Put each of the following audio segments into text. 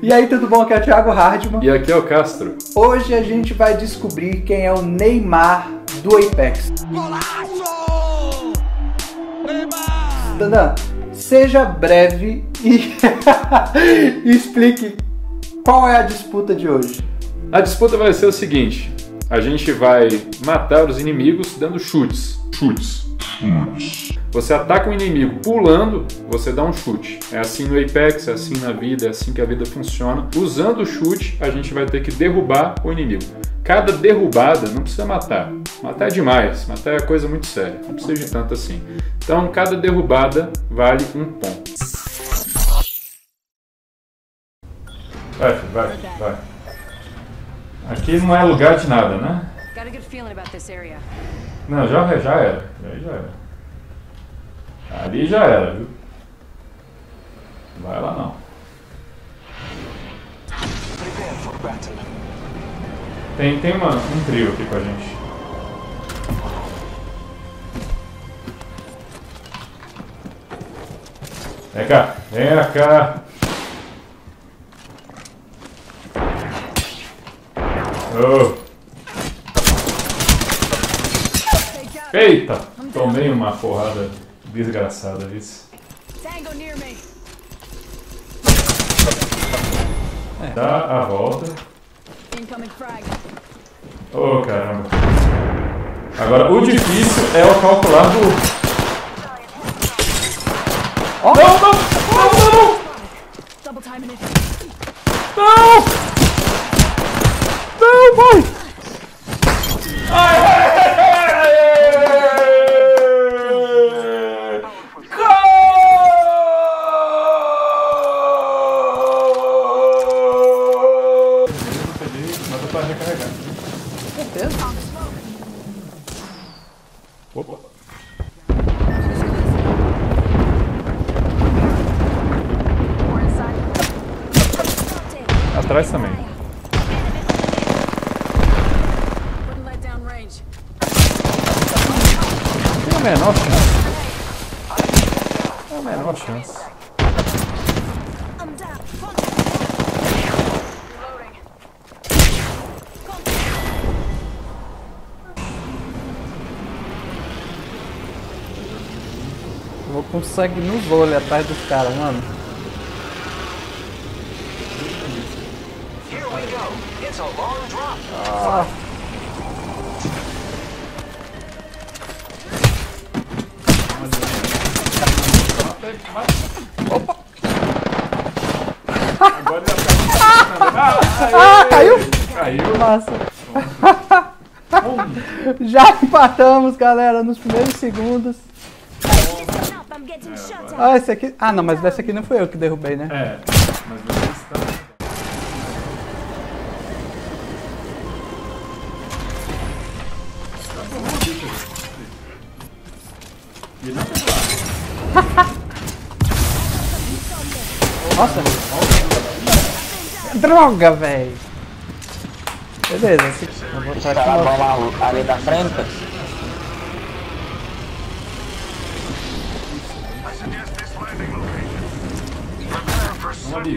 E aí, tudo bom? Aqui é o Thiago Hardman. E aqui é o Castro. Hoje a gente vai descobrir quem é o Neymar do Apex. Golaço! Neymar! Dandan, seja breve e explique qual é a disputa de hoje. A disputa vai ser o seguinte: a gente vai matar os inimigos dando chutes. Chutes. Você ataca um inimigo pulando, você dá um chute. É assim no Apex, é assim na vida, é assim que a vida funciona. Usando o chute, a gente vai ter que derrubar o inimigo. Cada derrubada não precisa matar. Matar é demais, matar é coisa muito séria. Não precisa de tanto assim. Então, cada derrubada vale um ponto. Vai, filho, vai, vai. Aqui não é lugar de nada, né? Não, já, já era. Aí já era. Ali já era, viu? Vai lá não. Tem, tem uma, um trio aqui com a gente. Vem cá, vem cá. Oh. Eita! Tomei uma porrada desgraçada, isso. Tango near me. Dá a volta. Incoming frag. Oh, caramba. Agora, o difícil é o calcular do... Ó, Não, não! Não, não, não! Não! Não, vai! Atrás também. Tem a menor chance. Tem a menor chance. Vou sangue no olho atrás dos caras, mano. Go. It's a long drop. Ah, Agora já tá. Ah, caiu? Caiu. Massa. Já empatamos, galera, nos primeiros segundos. At. Ah, esse aqui. Ah, não, mas dessa aqui não fui eu que derrubei, né? É, mas Nossa. Droga, velho. Beleza, esse. Eu vou botar aqui uma... lá ali da frente. Um.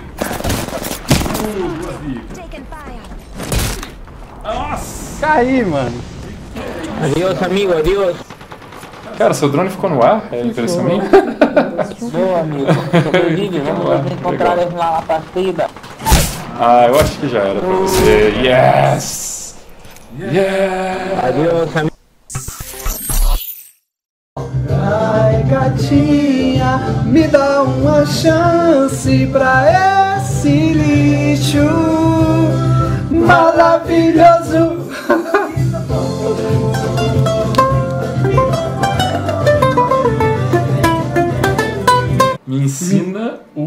Uh, duas bicas. Fire. Nossa! Caí, mano. Adiós, amigo, adiós. Cara, seu drone ficou no ar? É impressão minha? Meu amigo, sobrevive, vamos nos encontrar legal. lá na partida. Ah, eu acho que já era pra você. Yes! Yes! Adiós, amigo. Ai, gatinha, me dá uma chance pra esse lixo maravilhoso.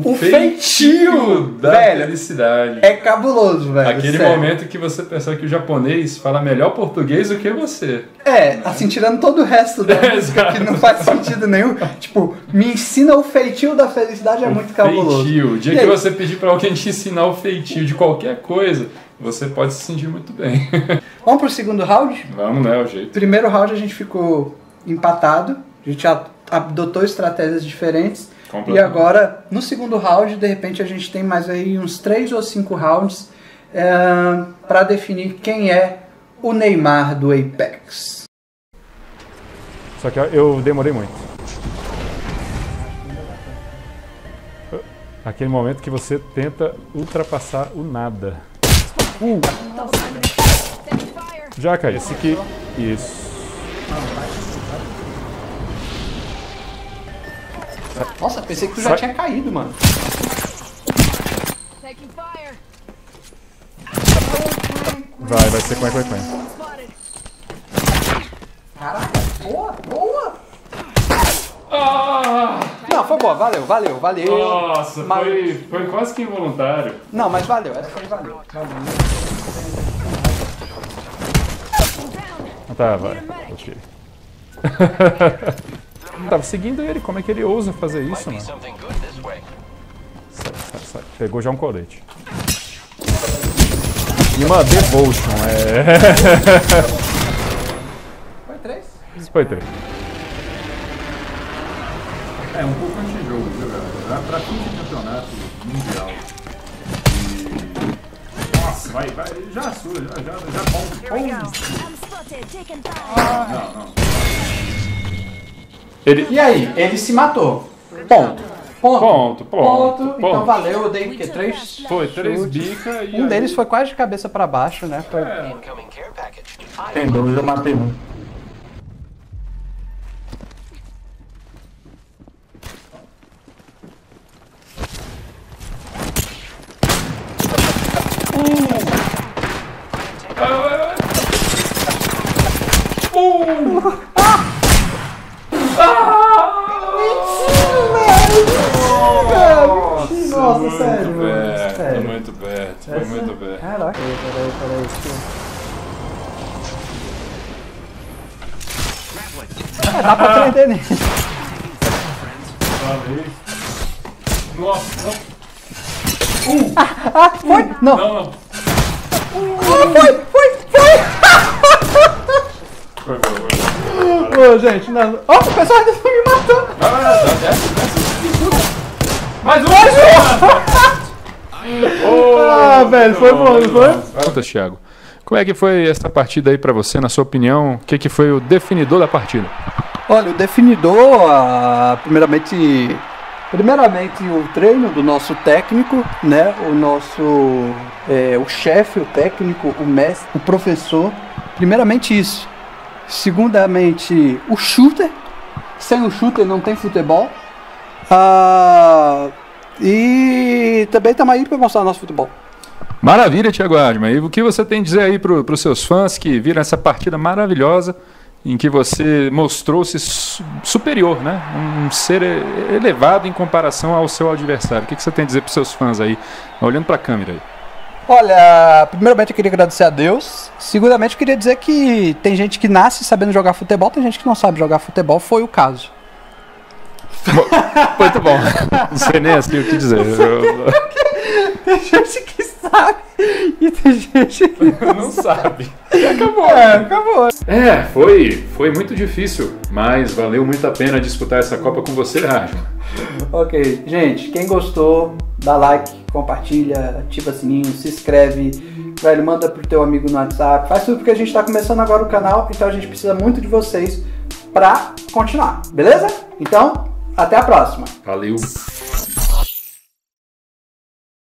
o, O feitio, da velho. felicidade. É cabuloso, velho. Aquele sério. momento que você pensa que o japonês fala melhor português do que você. É, assim, tirando todo o resto da É, música exato. que não faz sentido nenhum. Tipo, me ensina o feitio da felicidade é muito cabuloso. Feitio. O dia E que aí? você pedir pra alguém te ensinar o feitio de qualquer coisa, você pode se sentir muito bem. Vamos pro segundo round? Vamos, né? O jeito. Primeiro round a gente ficou empatado. A gente adotou estratégias diferentes. E agora, no segundo round, de repente a gente tem mais aí uns três ou cinco rounds para definir quem é o Neymar do Apex. Só que eu demorei muito. Aquele momento que você tenta ultrapassar o nada. Fire. Já, cara, esse aqui. Isso. Nossa, pensei que tu já Sai. tinha caído, mano. Vai, vai ser com vai, vai. Spotted. Caraca, boa, boa! Não, foi boa, valeu, valeu, valeu. Nossa, Mas- foi, foi quase que involuntário. Não, mas valeu, essa aí valeu. valeu. Ah, Tá, vai. Ok. Tava seguindo ele, como é que ele ousa fazer isso, mano? Sai, sai, sai. Pegou já um colete. E uma devotion, é. Foi três? Foi três. É um pouco antijogo, viu, galera? Pra fim de campeonato mundial. E... Nossa, vai, vai. Já sua, já, já, já bom. Fire. Não, não. Ele. E aí, ele se matou. Ponto. Ponto. Ponto, ponto, Então ponto. valeu, eu dei o quê? Três? Foi três bica e. Um aí- deles foi quase de cabeça pra baixo, né? Foi... Package. Tem dois, eu matei um. Nossa, sério. Muito perto, sério. muito perto, foi muito perto. Caraca. Peraí, peraí, peraí. É, dá pra prender nele. Nossa, Ah, foi? Não. não, não. Ah, foi, foi, foi. Foi, foi, foi. Ô, gente, não. Ó, o pessoal ainda me matou. Mais um! Ah, velho, foi bom, não foi? Pergunta, Thiago. Como é que foi essa partida aí pra você, na sua opinião? O que, que foi o definidor da partida? Olha, o definidor, ah, primeiramente, primeiramente o treino do nosso técnico, né? O nosso, é, o chefe, o técnico, o mestre, o professor. Primeiramente isso. Segundamente, o shooter. Sem o shooter não tem futebol. Ah, e também estamos aí para mostrar nosso futebol. Maravilha, Thiago Adma. E o que você tem a dizer aí para os seus fãs que viram essa partida maravilhosa em que você mostrou-se su- superior, né? Um ser elevado em comparação ao seu adversário. O que, que você tem a dizer para os seus fãs aí, olhando para a câmera aí? Olha, primeiramente eu queria agradecer a Deus. Segundamente eu queria dizer que tem gente que nasce sabendo jogar futebol, tem gente que não sabe jogar futebol, foi o caso. Muito bom. Não sei nem assim o que dizer. Eu- Tem gente que sabe e tem gente que não sabe. É, acabou. É, foi, foi muito difícil, mas valeu muito a pena disputar essa Copa com você, Rajon. Ok, gente, quem gostou, dá like, compartilha, ativa o sininho, se inscreve, velho, manda pro teu amigo no WhatsApp, faz tudo porque a gente tá começando agora o canal, então a gente precisa muito de vocês pra continuar, beleza? Então, até a próxima. Valeu.